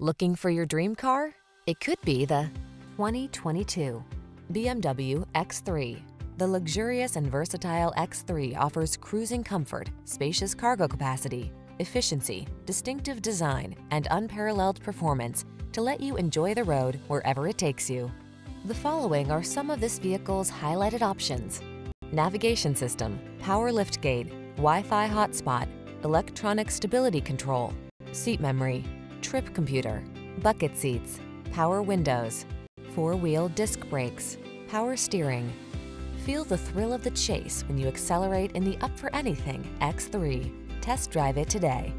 Looking for your dream car? It could be the 2022 BMW X3. The luxurious and versatile X3 offers cruising comfort, spacious cargo capacity, efficiency, distinctive design, and unparalleled performance to let you enjoy the road wherever it takes you. The following are some of this vehicle's highlighted options. Navigation system, power liftgate, Wi-Fi hotspot, electronic stability control, seat memory, trip computer, bucket seats, power windows, four-wheel disc brakes, power steering. Feel the thrill of the chase when you accelerate in the up for anything X3. Test drive it today.